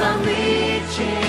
I'm reaching